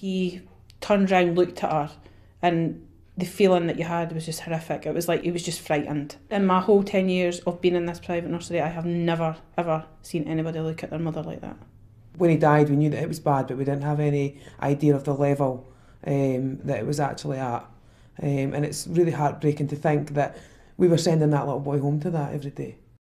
he turned around, looked at her, and the feeling that you had was just horrific. It was like he was just frightened. In my whole 10 years of being in this private nursery, I have never, ever seen anybody look at their mother like that. When he died, we knew that it was bad, but we didn't have any idea of the level um, that it was actually at. Um, and it's really heartbreaking to think that we were sending that little boy home to that every day.